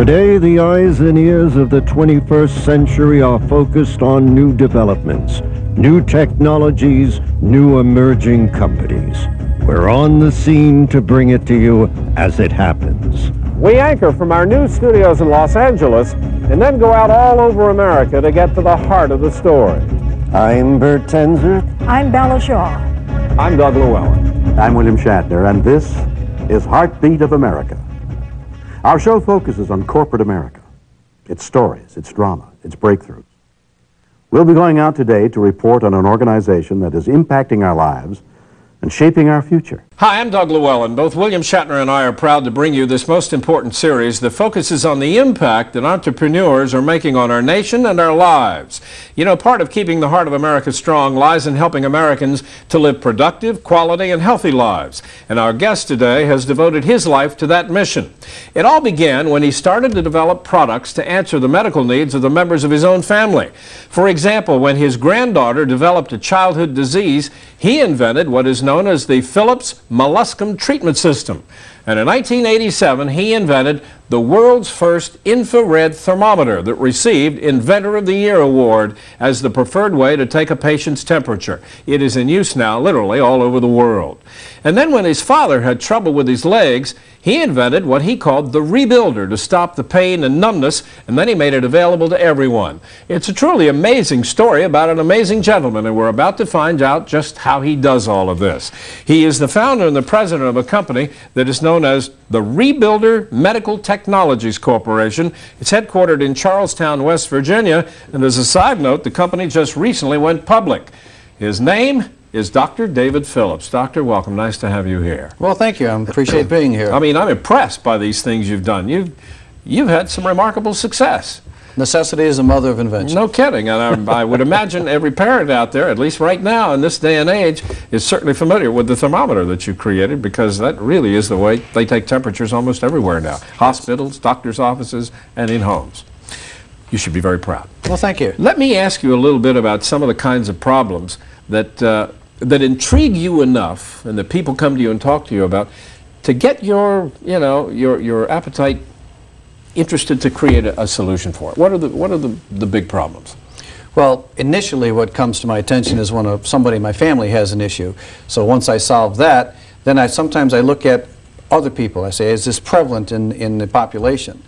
Today, the eyes and ears of the 21st century are focused on new developments, new technologies, new emerging companies. We're on the scene to bring it to you as it happens. We anchor from our new studios in Los Angeles and then go out all over America to get to the heart of the story. I'm Bert Tenzer. I'm Bella Shaw. I'm Doug Llewellyn. I'm William Shatner, and this is Heartbeat of America. Our show focuses on corporate America, its stories, its drama, its breakthroughs. We'll be going out today to report on an organization that is impacting our lives and shaping our future. Hi, I'm Doug Llewellyn. Both William Shatner and I are proud to bring you this most important series that focuses on the impact that entrepreneurs are making on our nation and our lives. You know, part of keeping the heart of America strong lies in helping Americans to live productive, quality, and healthy lives. And our guest today has devoted his life to that mission. It all began when he started to develop products to answer the medical needs of the members of his own family. For example, when his granddaughter developed a childhood disease, he invented what is known as the Phillips molluscum treatment system. And in 1987, he invented the world's first infrared thermometer that received Inventor of the Year award as the preferred way to take a patient's temperature. It is in use now literally all over the world. And then when his father had trouble with his legs, he invented what he called the rebuilder to stop the pain and numbness, and then he made it available to everyone. It's a truly amazing story about an amazing gentleman, and we're about to find out just how he does all of this. He is the founder and the president of a company that is known as the Rebuilder Medical Technologies Corporation. It's headquartered in Charles Town, West Virginia, and as a side note, the company just recently went public. His name is Dr. David Phillips. Doctor, welcome. Nice to have you here. Well, thank you. I appreciate being here. I mean, I'm impressed by these things you've done. You've, you've had some remarkable success. Necessity is the mother of invention. No kidding. And I, I, would imagine every parent out there, at least right now in this day and age, is certainly familiar with the thermometer that you created because that really is the way they take temperatures almost everywhere now. Hospitals, doctors' offices, and in homes. You should be very proud. Well, thank you. Let me ask you a little bit about some of the kinds of problems that uh, that intrigue you enough and that people come to you and talk to you about to get your, you know, your, your appetite interested to create a, a solution for it? What are the, what are the, the big problems? Well, initially what comes to my attention is when a, somebody in my family has an issue. So once I solve that, then I sometimes I look at other people. I say, is this prevalent in, in the population?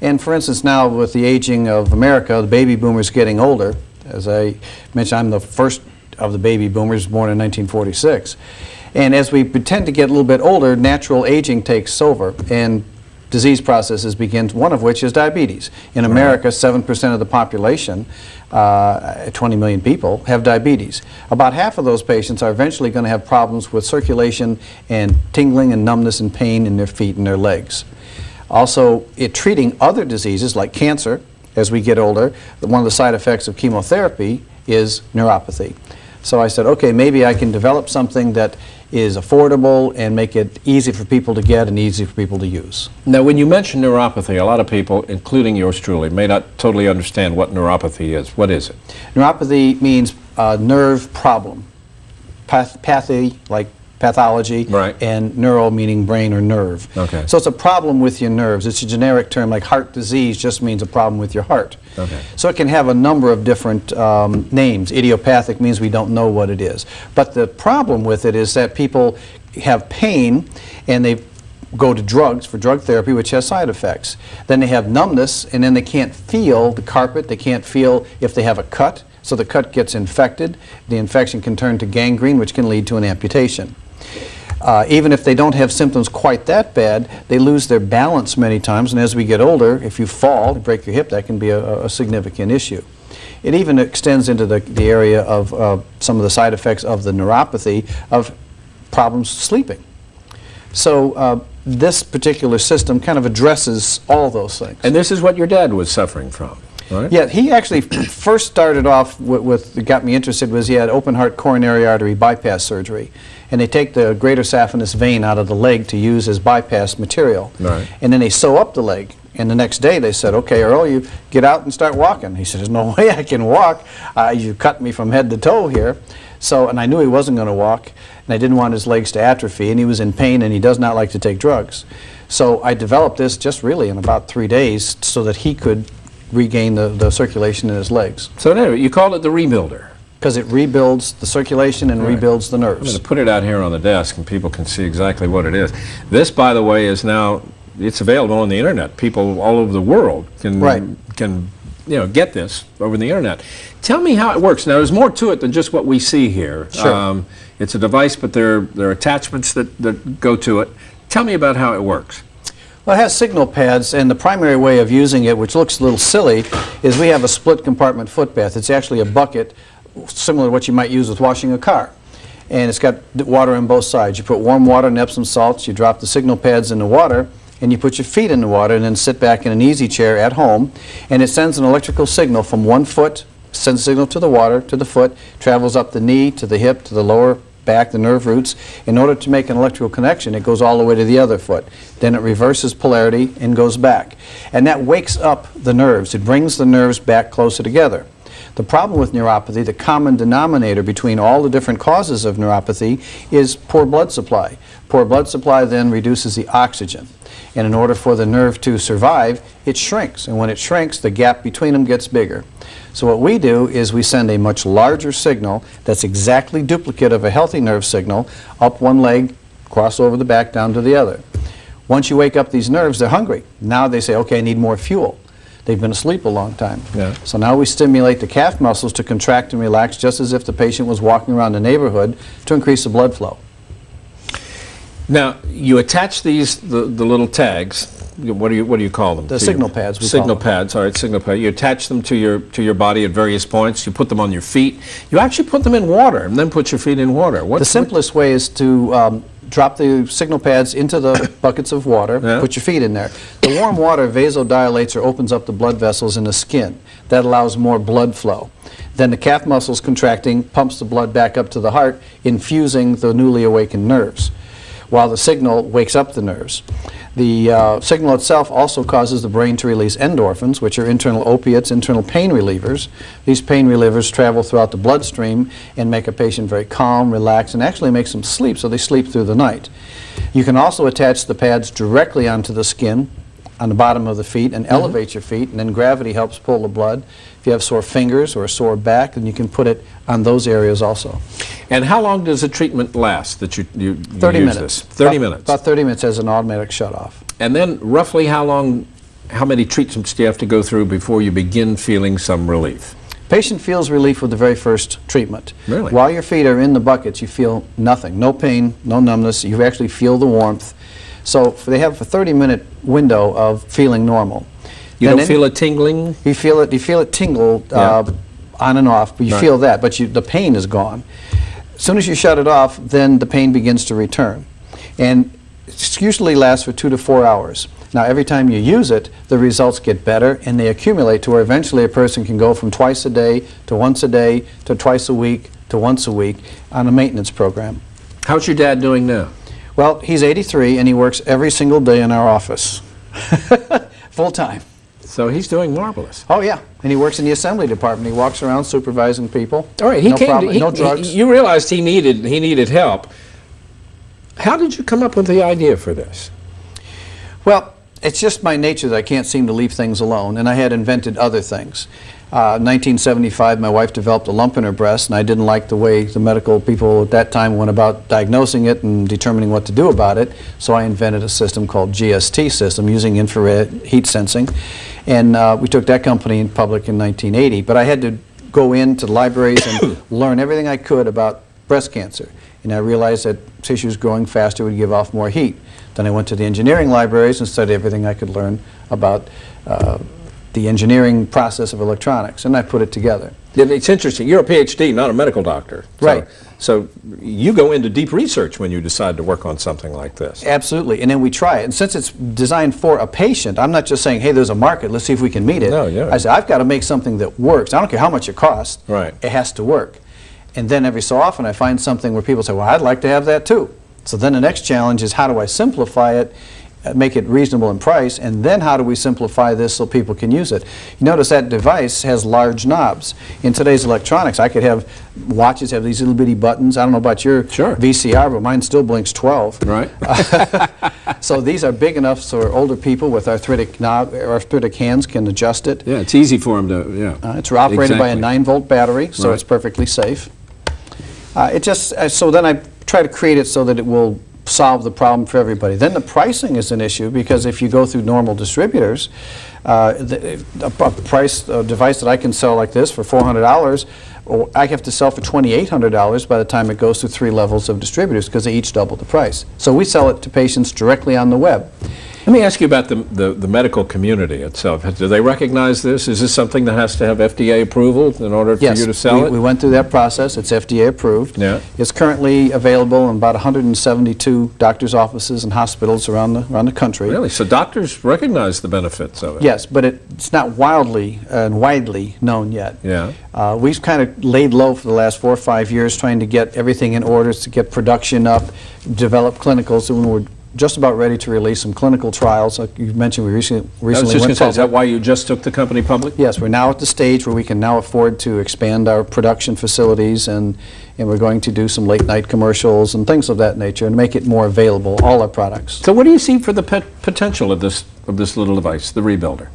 And for instance, now with the aging of America, the baby boomers getting older, as I mentioned, I'm the first of the baby boomers born in 1946. And as we tend to get a little bit older, natural aging takes over and disease processes begins, one of which is diabetes. In America, 7% of the population, uh, 20 million people, have diabetes. About half of those patients are eventually going to have problems with circulation and tingling and numbness and pain in their feet and their legs. Also, it treating other diseases like cancer as we get older, one of the side effects of chemotherapy is neuropathy. So I said, okay, maybe I can develop something that is affordable and make it easy for people to get and easy for people to use. Now, when you mention neuropathy, a lot of people, including yours truly, may not totally understand what neuropathy is. What is it? Neuropathy means uh, nerve problem. Path pathy, like pathology, right. and neural meaning brain or nerve. Okay. So it's a problem with your nerves. It's a generic term like heart disease just means a problem with your heart. Okay. So it can have a number of different um, names. Idiopathic means we don't know what it is. But the problem with it is that people have pain and they go to drugs for drug therapy, which has side effects. Then they have numbness, and then they can't feel the carpet. They can't feel if they have a cut, so the cut gets infected. The infection can turn to gangrene, which can lead to an amputation. Uh, even if they don't have symptoms quite that bad, they lose their balance many times, and as we get older, if you fall, break your hip, that can be a, a significant issue. It even extends into the, the area of uh, some of the side effects of the neuropathy of problems sleeping. So uh, this particular system kind of addresses all those things. And this is what your dad was suffering from, right? Yeah, he actually first started off with, with, got me interested was he had open heart coronary artery bypass surgery. And they take the greater saphenous vein out of the leg to use as bypass material. Right. And then they sew up the leg. And the next day they said, okay, Earl, you get out and start walking. He said, there's no way I can walk. Uh, you cut me from head to toe here. So, and I knew he wasn't going to walk, and I didn't want his legs to atrophy, and he was in pain, and he does not like to take drugs. So I developed this just really in about three days so that he could regain the, the circulation in his legs. So anyway, you call it the rebuilder. Because it rebuilds the circulation and rebuilds the I'm going nerves. to put it out here on the desk and people can see exactly what it is. This, by the way, is now, it's available on the internet. People all over the world can, Right. can you know, get this over the internet. Tell me how it works. Now, there's more to it than just what we see here. Um, Sure. it's a device, but there, there are attachments that, that go to it. Tell me about how it works. Well, it has signal pads, and the primary way of using it, which looks a little silly, is we have a split compartment foot bath. It's actually a bucket similar to what you might use with washing a car. And it's got water on both sides. You put warm water and Epsom salts, you drop the signal pads in the water, and you put your feet in the water and then sit back in an easy chair at home, and it sends an electrical signal from one foot, sends a signal to the water, to the foot, travels up the knee, to the hip, to the lower back, the nerve roots. In order to make an electrical connection, it goes all the way to the other foot. Then it reverses polarity and goes back. And that wakes up the nerves. It brings the nerves back closer together. The problem with neuropathy, the common denominator between all the different causes of neuropathy, is poor blood supply. Poor blood supply then reduces the oxygen. And in order for the nerve to survive, it shrinks. And when it shrinks, the gap between them gets bigger. So what we do is we send a much larger signal that's exactly duplicate of a healthy nerve signal up one leg, cross over the back, down to the other. Once you wake up these nerves, they're hungry. Now they say, okay, I need more fuel. They've been asleep a long time. Yeah. So now we stimulate the calf muscles to contract and relax just as if the patient was walking around the neighborhood to increase the blood flow. Now, you attach these, the, the little tags, what do you, what do you call them? The To signal your- pads, Signal pads, all right, signal pad. You attach them to your, to your body at various points. You put them on your feet. You actually put them in water and then put your feet in water. What, The simplest way is to um, drop the signal pads into the buckets of water, Yeah. put your feet in there. The warm water vasodilates or opens up the blood vessels in the skin. That allows more blood flow. Then the calf muscles contracting pumps the blood back up to the heart, infusing the newly awakened nerves, while the signal wakes up the nerves. The uh, signal itself also causes the brain to release endorphins, which are internal opiates, internal pain relievers. These pain relievers travel throughout the bloodstream and make a patient very calm, relaxed, and actually makes them sleep, so they sleep through the night. You can also attach the pads directly onto the skin on the bottom of the feet and mm-hmm. elevate your feet, and then gravity helps pull the blood. If you have sore fingers or a sore back, then you can put it on those areas also. and how long does the treatment last that you, you, you 30 use minutes. this? 30 About- minutes. About 30 minutes as an automatic shut-off. And then roughly how long, how many treatments do you have to go through before you begin feeling some relief? Patient feels relief with the very first treatment. Really? While your feet are in the buckets, you feel nothing, no pain, no numbness. You actually feel the warmth. So they have a 30-minute window of feeling normal. You Then don't feel a tingling? You feel it. You feel it tingle uh, on and off, but you Right. feel that. But you, the pain is gone. As soon as you shut it off, then the pain begins to return, and it usually lasts for two to four hours. Now, every time you use it, the results get better, and they accumulate to where eventually a person can go from twice a day to once a day to twice a week to once a week on a maintenance program. How's your dad doing now? Well, he's 83, and he works every single day in our office, full time. So he's doing marvelous. Oh yeah, and he works in the assembly department. He walks around supervising people. All right, he no came. problem, to, he, no he- drugs. you realized he needed he needed help. How did you come up with the idea for this? well, it's just my nature that I can't seem to leave things alone, and I had invented other things. Uh, 1975, my wife developed a lump in her breast, and I didn't like the way the medical people at that time went about diagnosing it and determining what to do about it. So I invented a system called GST system using infrared heat sensing, and uh, we took that company in public in 1980. But I had to go into libraries and learn everything I could about breast cancer. And I realized that tissues growing faster would give off more heat. Then I went to the engineering libraries and studied everything I could learn about uh, the engineering process of electronics, and I put it together. Yeah, It's interesting. You're a PhD, not a medical doctor. So- Right. So you go into deep research when you decide to work on something like this. Absolutely, and then we try it. And since it's designed for a patient, I'm not just saying, hey, there's a market, let's see if we can meet it. No, yeah. I say, I've got to make something that works. I don't care how much it costs. Right. It has to work. And then every so often I find something where people say, well, I'd like to have that too. So then the next challenge is how do I simplify it make it reasonable in price, and then how do we simplify this so people can use it? You notice that device has large knobs. In today's electronics, I could have watches have these little bitty buttons. I don't know about your Sure. VCR, but mine still blinks 12. Right. So these are big enough so older people with arthritic knob, arthritic hands can adjust it. Yeah, it's easy for them to, yeah. Uh, It's operated by a 9-volt battery, so Right. it's perfectly safe. Uh, It just, uh, so then I try to create it so that it will solve the problem for everybody. Then the pricing is an issue, because if you go through normal distributors, uh, the- a a price, a device that I can sell like this for $400, or I have to sell for $2,800 by the time it goes through three levels of distributors, because they each double the price. So we sell it to patients directly on the web. Let me ask you about the, the, the medical community itself. Do they recognize this? Is this something that has to have FDA approval in order for you to sell we- it? we went through that process. It's FDA approved. Yeah. It's currently available in about 172 doctors' offices and hospitals around the, around the country. Really? So doctors recognize the benefits of it? Yes, but it- it's not wildly and widely known yet. Yeah. Uh, We've kind of laid low for the last four or five years, trying to get everything in order, to get production up, develop clinicals, and when we're just about ready to release some clinical trials. Like you mentioned, we recently I was just going went to say, is that why you just took the company public? Yes, we're now at the stage where we can now afford to expand our production facilities, and, and we're going to do some late-night commercials and things of that nature, and make it more available, all our products. So what do you see for the pot- potential of this, of this little device, the Rebuilder?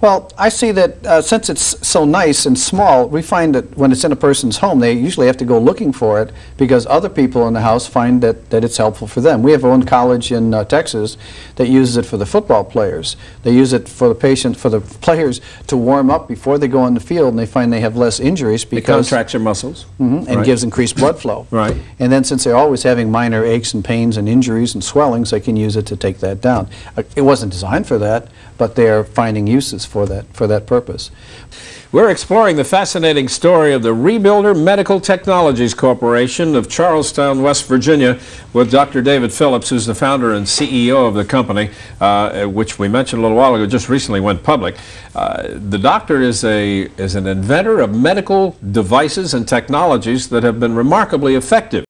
Well, I see that uh, since it's so nice and small, we find that when it's in a person's home, they usually have to go looking for it because other people in the house find that, that it's helpful for them. We have one college in uh, Texas that uses it for the football players. They use it for the patient, for the players to warm up before they go on the field, and they find they have less injuries because It contracts your muscles? Mhm, and Right. gives increased blood flow. Right. And then since they're always having minor aches and pains and injuries and swellings, they can use it to take that down. Uh, It wasn't designed for that, but they're finding uses for that, for that purpose. We're exploring the fascinating story of the Rebuilder Medical Technologies Corporation of Charles Town, West Virginia, with Dr. David Phillips, who's the founder and CEO of the company, uh, which we mentioned a little while ago, just recently went public. Uh, the doctor is, a, is an inventor of medical devices and technologies that have been remarkably effective.